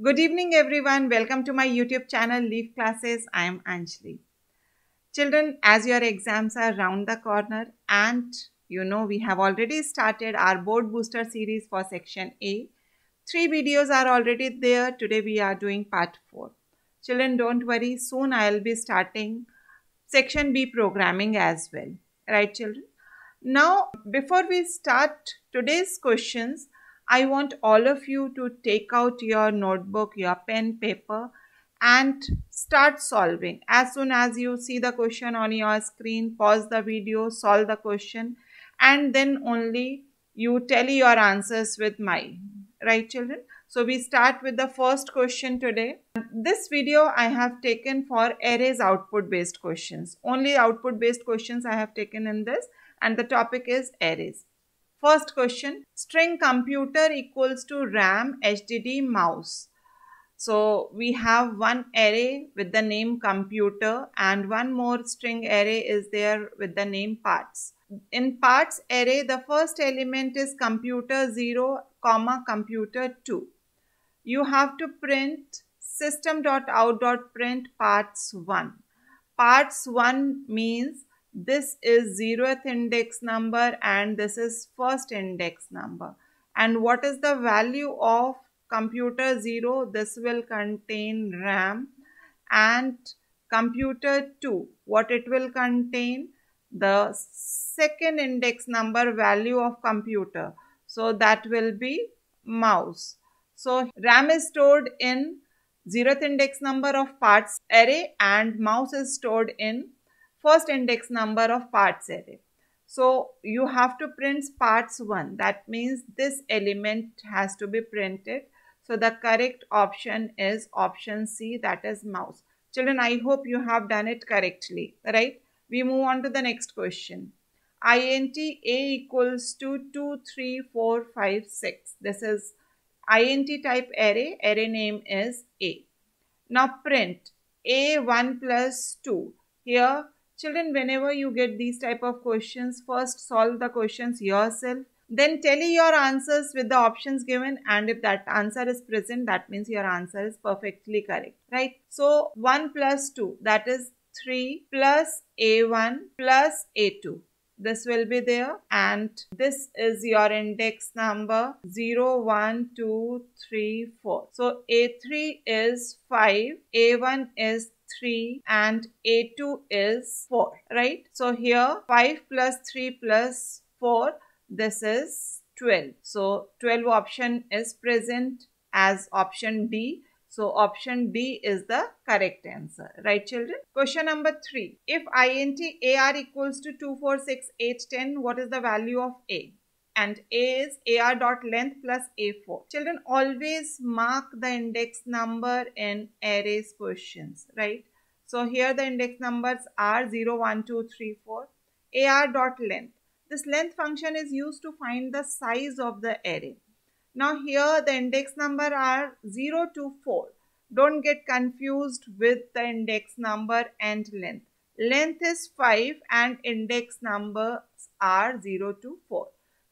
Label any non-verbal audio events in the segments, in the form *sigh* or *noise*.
Good evening, everyone. Welcome to my YouTube channel, Leaf Classes. I am Anjali. Children, as your exams are round the corner, and you know we have already started our board booster series for section A. Three videos are already there. Today we are doing part 4. Children, don't worry. Soon I'll be starting section B programming as well. Right, children? Now, before we start today's questions, I want all of you to take out your notebook, your pen, paper and start solving. As soon as you see the question on your screen, pause the video, solve the question and then only you tell your answers with my. Right children? So we start with the first question today. This video I have taken for arrays output based questions. Only output based questions I have taken in this and the topic is arrays. First question, string computer equals to RAM HDD mouse. So we have one array with the name computer and one more string array is there with the name parts. In parts array, the first element is computer 0, comma computer 2. You have to print system.out.print parts 1. Parts 1 means this is zeroth index number and this is first index number. And what is the value of computer 0 this will contain ram and computer 2 what it will contain? The second index number value of computer. So that will be mouse. So ram is stored in zeroth index number of parts array and mouse is stored in first index number of parts array. So you have to print parts 1. That means this element has to be printed. So the correct option is option C that is mouse. Children, I hope you have done it correctly, right? We move on to the next question. int a equals to 2, 3, 4, 5, 6. This is int type array. Array name is a. Now print a1 plus 2. Here Children, whenever you get these type of questions, first solve the questions yourself. Then tally your answers with the options given and if that answer is present, that means your answer is perfectly correct, right? So 1 plus 2, that is 3 plus A1 plus A2 this will be there and this is your index number 0 1 2 3 4 so a3 is 5 a1 is 3 and A2 is 4, right? So here 5 plus 3 plus 4, this is 12. So 12 option is present as option D. So option D is the correct answer. Right children? Question number 3. If int AR equals to 2, 4, 6, 8, 10, what is the value of A? And A is AR dot length plus A4. Children always mark the index number in arrays questions, right? So here the index numbers are 0, 1, 2, 3, 4. AR dot length. This length function is used to find the size of the array. Now here the index number are 0 to 4. Don't get confused with the index number and length. Length is 5 and index numbers are 0 to 4.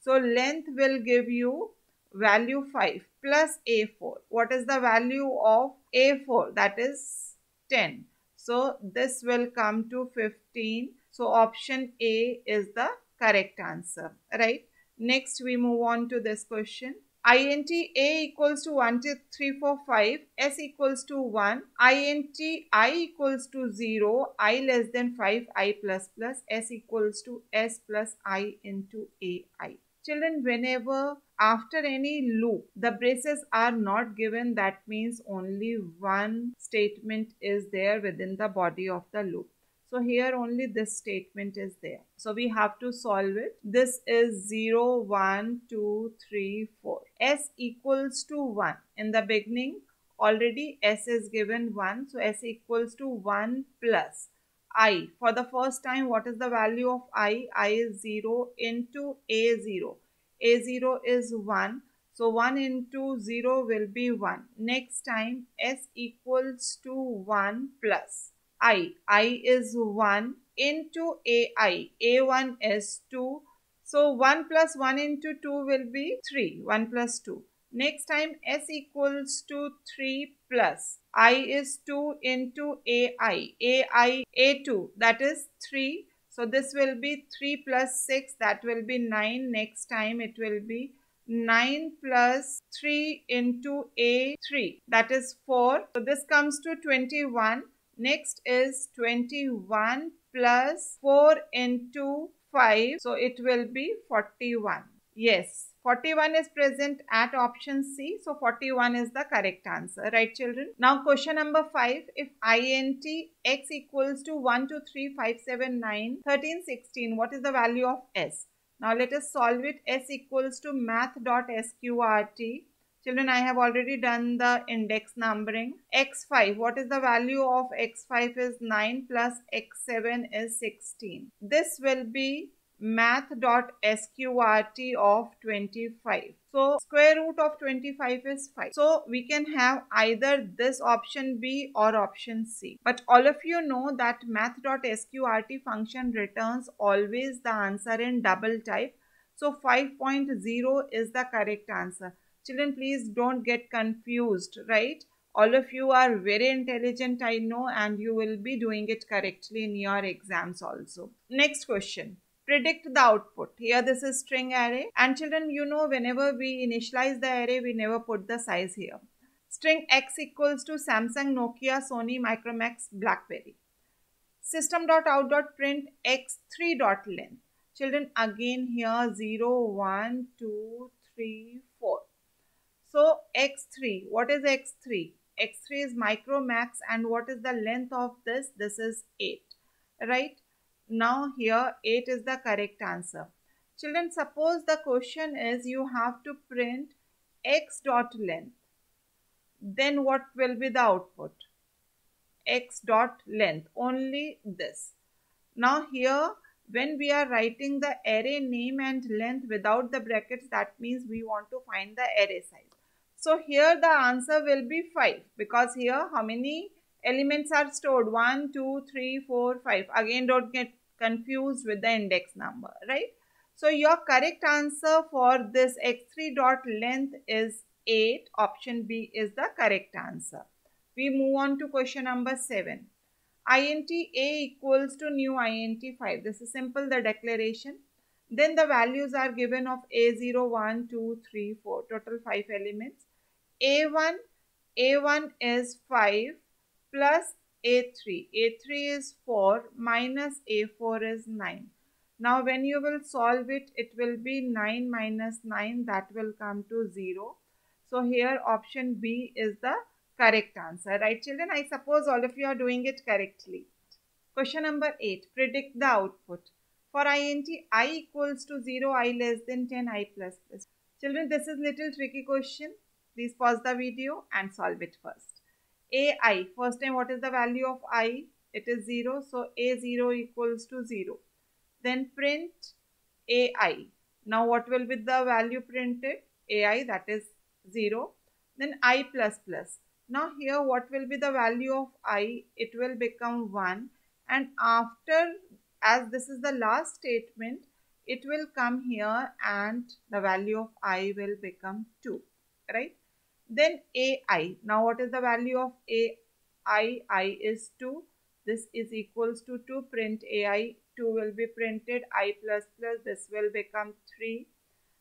So length will give you value 5 plus A4. What is the value of A4? That is 10. So this will come to 15. So option A is the correct answer, right? Next we move on to this question. int a equals to 1, 2, 3, 4, 5, s equals to 1, int i equals to 0, i less than 5, i plus plus, s equals to s plus i into ai. Children, whenever after any loop, the braces are not given, that means only one statement is there within the body of the loop. So here only this statement is there. So we have to solve it. This is 0, 1, 2, 3, 4. S equals to 1. In the beginning, already S is given 1. So S equals to 1 plus i. For the first time, what is the value of i? i is 0 into a0. a0 is 1. So 1 into 0 will be 1. Next time s equals to 1 plus i. i is 1 into ai. a1 is 2. So 1 plus 1 into 2 will be 3. 1 plus 2. Next time s equals to 3 plus i is 2 into ai. ai a2 that is 3. So this will be 3 plus 6 that will be 9. Next time it will be 9 plus 3 into a3 that is 4. So this comes to 21. Next is 21 plus 4 into 5. So it will be 41. Yes, 41 is present at option C. So 41 is the correct answer. Right children? Now question number 5. If int x equals to 1, 2, 3, 5, 7, 9, 13, 16. What is the value of s? Now let us solve it. s equals to math.sqrt. Children, I have already done the index numbering. x5, what is the value of x5 is 9 plus x7 is 16. This will be math.sqrt of 25. So square root of 25 is 5. So we can have either this option B or option C. But all of you know that math.sqrt function returns always the answer in double type. So 5.0 is the correct answer. Children please don't get confused right all of you are very intelligent i know and you will be doing it correctly in your exams also next question predict the output. Here this is string array and children you know whenever we initialize the array we never put the size here. String x equals to Samsung, Nokia, Sony, Micromax, Blackberry. System.out.print x3.length. Children again here 0, 1, 2, 3, 4. So x3, what is x3? x3 is Micromax and what is the length of this? This is 8, right? Now here 8 is the correct answer. Children, suppose the question is you have to print x dot length. Then what will be the output? x dot length, only this. Now here when we are writing the array name and length without the brackets that means we want to find the array size. So here the answer will be 5 because here how many elements are stored. 1 2 3 4 5 again don't get confused with the index number right? So your correct answer for this x3 dot length is 8 option b is the correct answer. We move on to question number 7 int a equals to new int 5 this is simple the declaration. Then the values are given of a0 1 2 3 4 total 5 elements. A1 a1 is 5 plus A3. A3 is 4 minus A4 is 9. Now when you will solve it, it will be 9 minus 9 that will come to 0. So here option B is the correct answer. Right children? I suppose all of you are doing it correctly. Question number 8. Predict the output. For int i equals to 0, i less than 10, i plus plus. Children, this is little tricky question. Please pause the video and solve it first ai first time what is the value of i? It is 0 so a0 equals to 0 then print ai now what will be the value printed? Ai that is 0 then i plus plus. Now here what will be the value of i? It will become 1 and after as this is the last statement it will come here and the value of i will become 2 right then ai. Now what is the value of ai? i is 2. This is equals to 2. Print ai. 2 will be printed. i plus plus. This will become 3.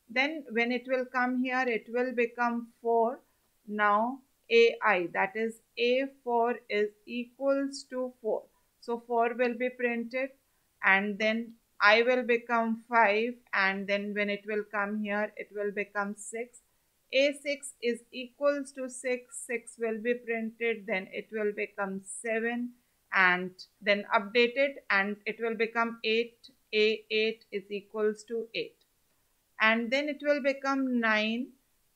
Then when it will come here, it will become 4. Now ai that is a4 is equals to 4. So 4 will be printed and then i will become 5 and then when it will come here it will become 6 a6 is equals to 6 6 will be printed then it will become 7 and then updated and it will become 8 a8 is equals to 8 and then it will become 9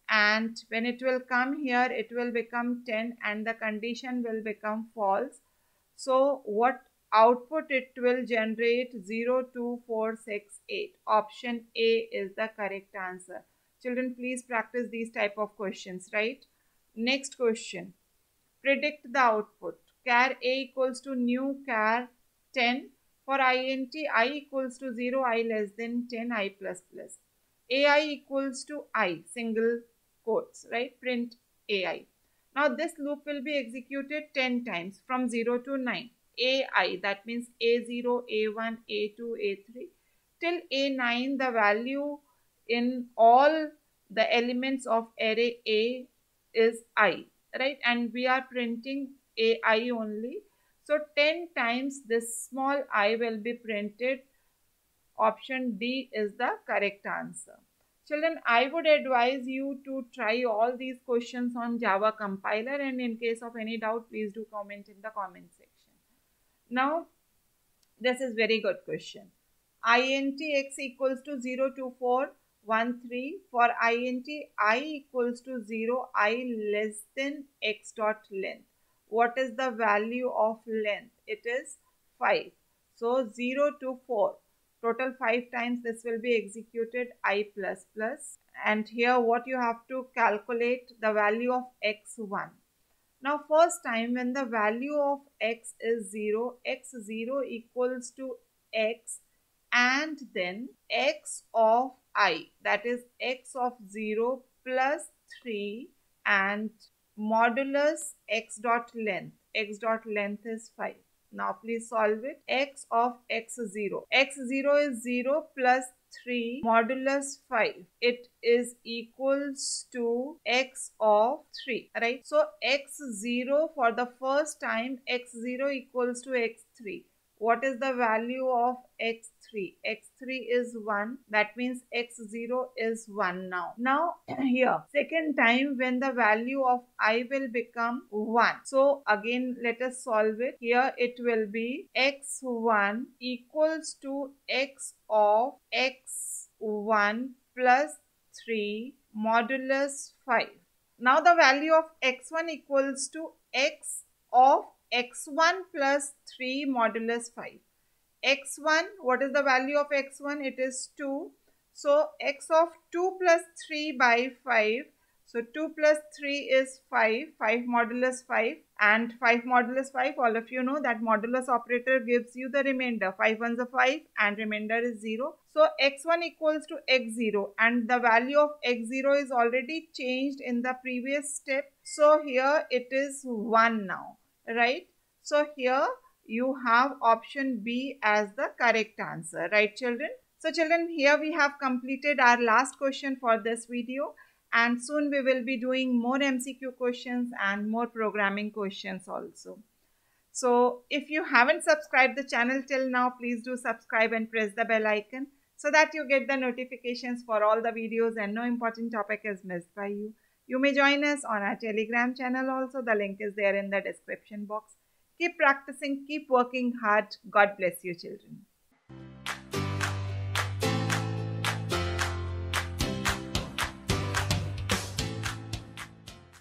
and when it will come here it will become 10 and the condition will become false. So what output it will generate? 0 2 4 6 8 option a is the correct answer Children, please practice these type of questions, right? Next question. Predict the output. Char A equals to new char 10. For int, i equals to 0, i less than 10, i plus plus. ai equals to i, single quotes, right? Print AI. Now this loop will be executed 10 times from 0 to 9. AI, that means A0, A1, A2, A3. Till A9, the value in all the elements of array A is I, right? And we are printing AI only. So 10 times this small i will be printed. Option D is the correct answer. Children, I would advise you to try all these questions on Java compiler and in case of any doubt, please do comment in the comment section. Now, this is very good question. int x equals to 0 to 4, 1, 3. For int i equals to 0, i less than x dot length. What is the value of length? It is 5. So 0 to 4 total 5 times this will be executed i plus plus and here what you have to calculate the value of x1 now first time when the value of x is 0 x0 equals to x and then x of i that is x of 0 plus 3 and modulus x dot length. X dot length is 5 now please solve it. x of x0. x0 is 0 plus 3 modulus 5 it is equals to x of 3 right? So x0 for the first time x0 equals to x3 what is the value of x3 x3 is 1 that means x0 is 1 now. Now *clears throat* here second time when the value of i will become 1 so again let us solve it. Here it will be x1 equals to x of x1 plus 3 modulus 5 now the value of x1 equals to x of x1 plus 3 modulus 5. x1, what is the value of x1? It is 2. So, x of 2 plus 3 by 5. So, 2 plus 3 is 5, 5 modulus 5 and 5 modulus 5, all of you know that modulus operator gives you the remainder, 5 ones are 5 and remainder is 0. So, x1 equals to x0 and the value of x0 is already changed in the previous step. So, here it is 1 now right? So here you have option B as the correct answer, right children? So children, here we have completed our last question for this video and soon we will be doing more MCQ questions and more programming questions also. So if you haven't subscribed the channel till now, please do subscribe and press the bell icon so that you get the notifications for all the videos and no important topic is missed by you. You may join us on our Telegram channel also. The link is there in the description box. Keep practicing, keep working hard. God bless you, children.